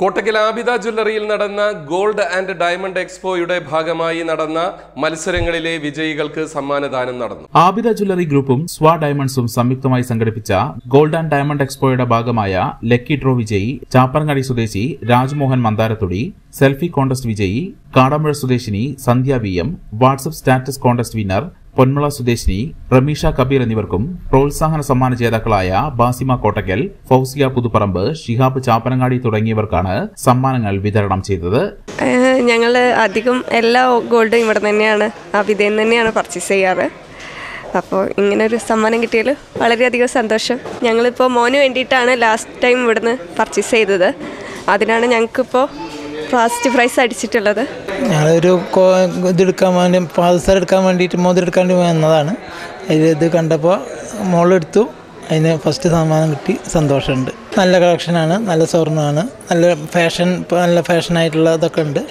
കോട്ടക്കൽ ആബിദ ജ്വല്ലറിയിൽ നടന്ന gold and diamond എക്സ്പോയുടെ ഭാഗമായി നടന്ന മത്സരങ്ങളിലെ വിജയികൾക്ക് സമ്മാനദാനം നടന്നു. ആബിദ ജ്വല്ലറി ഗ്രൂപ്പും സ്വാ ഡയമണ്ട്സും സംയുക്തമായി സംഘടിപ്പിച്ച ഗോൾഡ് ആൻഡ് ഡയമണ്ട് എക്സ്പോയുടെ ഭാഗമായ ലക്കി ഡ്രോ വിജയി ചാപ്പറങ്ങാടി സ്വദേശി രാജ്മോഹൻ മന്ദാരത്തൊടി സെൽഫി കോൺടെസ്റ്റ് വിജയി കാടമ്പുഴ സ്വദേശിനി Sandhya V M WhatsApp status contest winner Ponmala സ്വദേശിനി റമീഷ കബീർ എന്നിവർക്കും പ്രോത്സാഹന സമ്മാന ജേതാക്കളായ ബാസിമ കോട്ടക്കൽ ഫൗസിയ പുതുപ്പറമ്പ് ഷിഹാബ് ചാപ്പനങ്ങാടി തുടങ്ങിയവർക്കാണ് സമ്മാനങ്ങൾ വിതരണം ചെയ്തത്. ഞങ്ങൾ അധികം എല്ലാ ഗോൾഡും ഇവിടെ തന്നെയാണ് വിധേയം തന്നെയാണ് പർച്ചേസ് ചെയ്യാറ്. അപ്പോൾ ഇങ്ങനെ ഒരു സമ്മാനം കിട്ടിയാൽ വളരെയധികം സന്തോഷം. ഞങ്ങളിപ്പോൾ മോന് വേണ്ടിയിട്ടാണ് ലാസ്റ്റ് ടൈം ഇവിടുന്ന് പർച്ചേസ് ചെയ്തത്. അതിനാണ് ഞങ്ങൾക്കിപ്പോൾ ഫാസ്റ്റ് പ്രൈസ് അടിച്ചിട്ടുള്ളത്? ഞങ്ങളൊരു ഇതെടുക്കാൻ വേണ്ടി പാദസരം എടുക്കാൻ വേണ്ടിയിട്ട് മോതിരെടുക്കാൻ വേണ്ടി വന്നതാണ്. അതിൽ ഇത് കണ്ടപ്പോൾ മോളെടുത്തു. അതിന് ഫസ്റ്റ് സമ്മാനം കിട്ടി. സന്തോഷമുണ്ട്. നല്ല കളക്ഷനാണ് നല്ല സ്വർണമാണ്. നല്ല ഫാഷൻ നല്ല ഫാഷനായിട്ടുള്ള ഇതൊക്കെ ഉണ്ട്.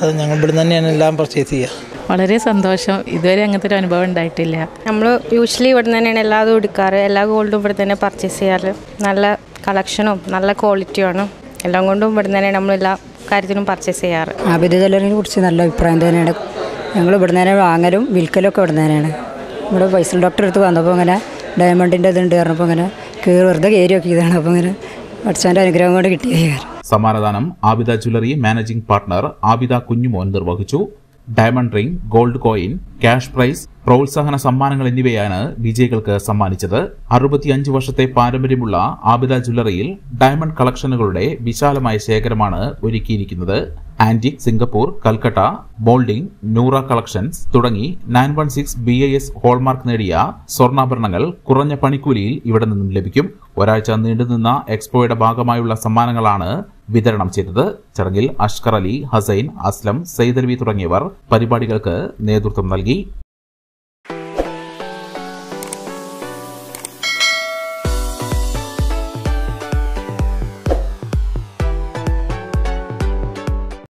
അത് ഞങ്ങൾ ഇവിടെ തന്നെയാണ് എല്ലാം പർച്ചേസ് ചെയ്യുക വളരെ സന്തോഷം. ഇതുവരെ അങ്ങനത്തെ ഒരു അനുഭവം ഉണ്ടായിട്ടില്ല. നമ്മൾ യൂഷ്വലി ഇവിടെ തന്നെയാണ് എല്ലാതും എടുക്കാറ്. എല്ലാ ഗോൾഡും ഇവിടെ തന്നെ പർച്ചേസ് ചെയ്യാറ്. നല്ല കളക്ഷനും നല്ല ക്വാളിറ്റിയാണ് എല്ലാം കൊണ്ടും ഇവിടെ തന്നെയാണ് നമ്മളെല്ലാ കാര്യത്തിനും പർച്ചേസ് ചെയ്യാറ്. ആബിദ ജ്വല്ലറിനെ കുറിച്ച് നല്ല അഭിപ്രായം തന്നെയാണ്. ഞങ്ങൾ ഇവിടെ തന്നെ വാങ്ങലും വിൽക്കലും ഒക്കെ ഇവിടെ തന്നെയാണ്. നമ്മുടെ ഫൈസൽ ഡോക്ടർ അടുത്ത് വന്നപ്പോൾ അങ്ങനെ ഡയമണ്ടിന്റെ ഇതുണ്ട് പറഞ്ഞപ്പോൾ ഇങ്ങനെ കയറി വെറുതെ കയറി നോക്കിയതാണ്. അപ്പോൾ അങ്ങനെ പഠിച്ചവന്റെ അനുഗ്രഹം കൊണ്ട് കിട്ടിയ സമ്മാനദാനം Abida jewellery managing partner Abida Kunjumon നിർവഹിച്ചു. Diamond ring gold coin cash prize പ്രോത്സാഹന സമ്മാനങ്ങൾ എന്നിവയാണ് വിജയികൾക്ക് സമ്മാനിച്ചത്. അറുപത്തിയഞ്ച് വർഷത്തെ പാരമ്പര്യമുള്ള ആബിദ ജ്വല്ലറിയിൽ ഡയമണ്ട് കളക്ഷനുകളുടെ വിശാലമായ ശേഖരമാണ് ഒരുക്കിയിരിക്കുന്നത്. ആന്റിക് സിംഗപ്പൂർ കൽക്കട്ട ബോൾഡിംഗ് നൂറ കളക്ഷൻസ് തുടങ്ങി nine one six B I S hallmark നേടിയ സ്വർണാഭരണങ്ങൾ കുറഞ്ഞ പണിക്കൂലിയിൽ ഇവിടെ നിന്നും ലഭിക്കും. ഒരാഴ്ച നീണ്ടുനിന്ന എക്സ്പോയുടെ ഭാഗമായുള്ള സമ്മാനങ്ങളാണ് വിതരണം ചെയ്തത്. ചടങ്ങിൽ അഷ്കർ അലി ഹസൈൻ അസ്ലം സൈദൽവി തുടങ്ങിയവർ പരിപാടികൾക്ക് നേതൃത്വം നൽകി.